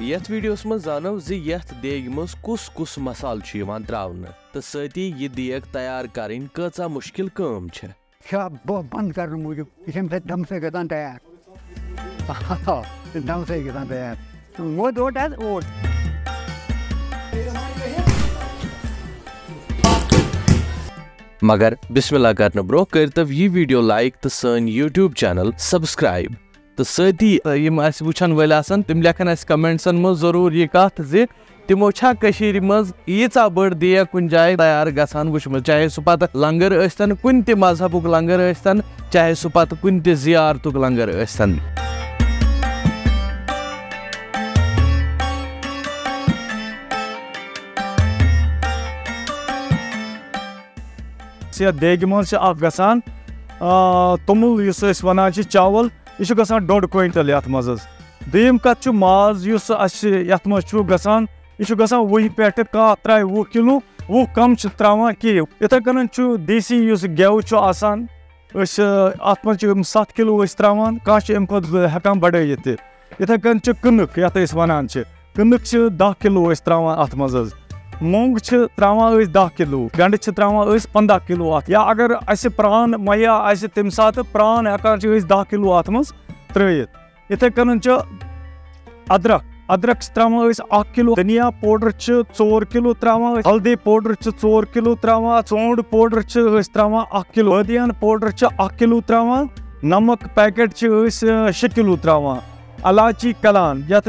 यथ वीडियोस मज जानो जि यथ देग मज कुस कुस मसाल त्रावना त सती ये देग तैयार करिन कचा मुश्किल काम बंद कर मूजूब दम से तैयार। दम से मगर बिस्मिल्लाह करने ब्रो करतव ये वीडियो लाइक तो सन यूट्यूब चैनल सब्सक्राइब। तो सती यम वुछन वल तिम लेखन कमेंट्सन मज ज़रूर ये कथ जे तिमो मज यीचा बड़ दिया कुन जाय तैयार गसान वुचम चाहे सु पत लंगर अस्तन कुन ते मजहबुक लंगर अस्तन चाहे सु पत कुन ते जियारतुक लंगर यथ देगि मज गसान तोमुल इस वनान चावल यह गसान डोड क्विंटल यथ मज दोम कत माज गसान यह वह पे कह त्रा वह किलो वह कम त्रा कह इथे कन देसी गेव अत मज सत किलो त्रा खुद हेकान बढ़ित इथे कन कनक यथ वनान कनक दह किलो त्रा अत मज मोंग त्रावान दह किलो गंड त्रावान पंद्रह किलो अत या अगर अस प्रान मुहैया आस तम सात प्रान हेकान दह किलो अत मज त्रित इथे कन अदरक। अदरक त्रावान किलो, धनिया पाउडर चोर किलो त्रावान हल्दी पाउडर चोर किलो त्रावान चोंड पाउडर त्रावान किलो, बदियान पाउडर किलो त्रावान नमक पैकेट शे किलो त्रावान अलाची कलान यथ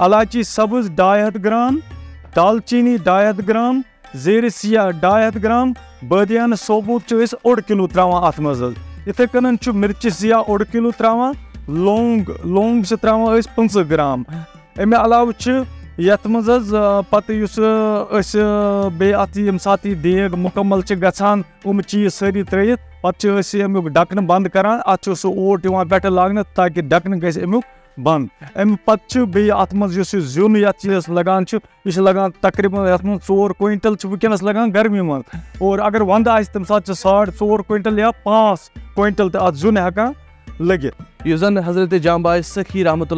इलायची सब्ज ढाई हथ ग्राम दालचीनी ढाई हथ ग्राम जेर सिया ढाई हथ ग्राम बदियान सोबूत ओड किलो त्रावान अत मज इथे कन मिर्च सिया ओड किलो त्रावान लौंग लौंग त्रावान पंच ग्राम अमे अलाव यथ मज पत अत सात देग मुकम्मल गसान चीज़ सारी त्रित पत अमुक ढकन बंद करान अत ओट पे लाग ताकि ढकन गमुक बंद अम पे बे अत जुन ये लगान यह लगान तकरीबन ये ओर क्विंटल वनस लगान गर्मी मज और अगर वंद तम सात या पाँच क्विंटल अत जुन हेकान लगित यह जन हज़रत जाम्बा सखी रहमत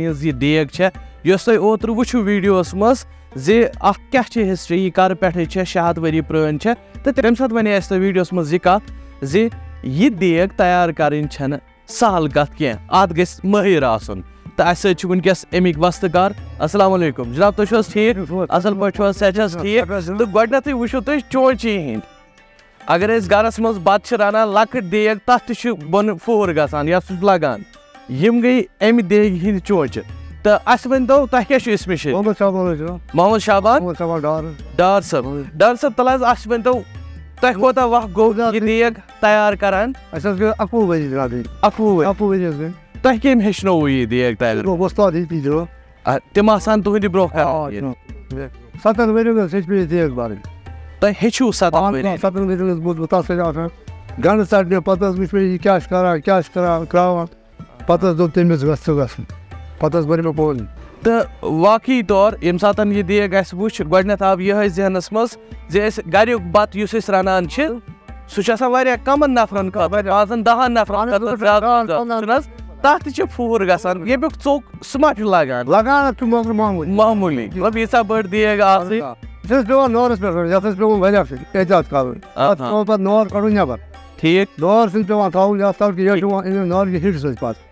यह देग यस तुम ओतर वुचु वीडियोस मज जे अख क्या हिस्ट्री कर पे शे हत वरी प्रान तो तम वे अस वीडियोस मज कत जे यह देग तैयार कर सहल कत कह अत ग महिर आसन। तो अस वनकस अमिक वस्तकार असलम जनाब तुम ठीक? असल पे सच ठीक? तो गोडनथ वो तुम चोची हंद। अगर गरस मज बत रनान लकट देग तथ बन फोर गसान या लगान। यम गई अमि देग हंद चोचि तो अस वन तो तह क्या इसमिश मोहम्मद शाबान। डार। सब डार सब तल अस वन तो तह कोता वह गो ये देग तैयार करान अकवु बजे जनाब अकवु अकवु बजे तह कम हेचनो ये देग तैयार वस्ताद पीजो तिम आसान तुहंद ब्रो सतन वरियो सच पे देग बारे तह हेचु सतन वरियो सतन वरियो बुत तस आसान गन सटने पत वुच मे क्या करा क्या करा क्रावन पत दोप तमिस गस गसन पत बर मे पोल तो वाकई तौर ये सात यह अस वुच गोडनथ आव यह जहनस मज जे बत रनान सह कमन नफरन पाँचन दहन नफरन तथ फूर गसान यमुक चौक सह लगान लगान मामूली मतलब यीसा बड़ देग आस नोरस पे एहतियात कर नोर कड़ू नबर ठीक नोर पे नोर हिट पे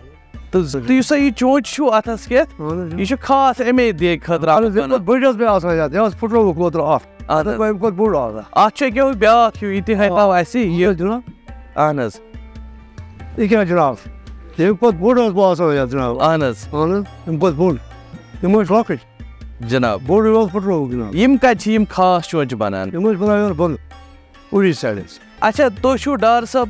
तो युस यह चोच अथस के? यह खास अमे देग खतर बड़स पे आसान यह फुटरो खोतर अफ खोत बोड़ अत ब्या यह तह पाव अह अहन यह जनाब। यह पत बोड़ आसान जनाब। अहन अहन पत बोड़ यम लकट जनाब। बोड़ फुटरो जनाब। यम कत खास चोच बनान। बंद उड़ी साइड अच्छा तुम डार सब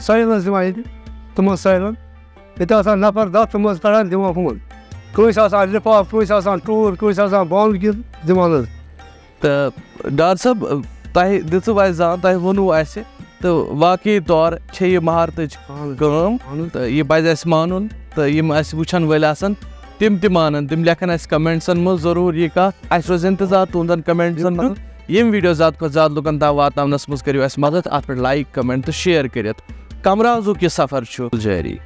silence mind, tamo silent. It was an upper that tamo staran dimo phone. Kuis was on rip off, kuis was on tour, kuis was on bond gil dimo. The Dar sab tay this was zan tay wonu aise. तो वाकई तौर छ यह महारत कम तो यह पज मान तो यम वुन वल तम त मान तम लेखन कमेंट्सन मं ज़रूर यह कत अस रोज इंतज़ार तुंदन कमेंट्सन मं यम वीडियो ज़्यादा खुद ज़्यादा लुकन तक वातावन मं करो मदद अत पे लाइक कमेंट तो शेयर कर कमराजू के सफ़र जारी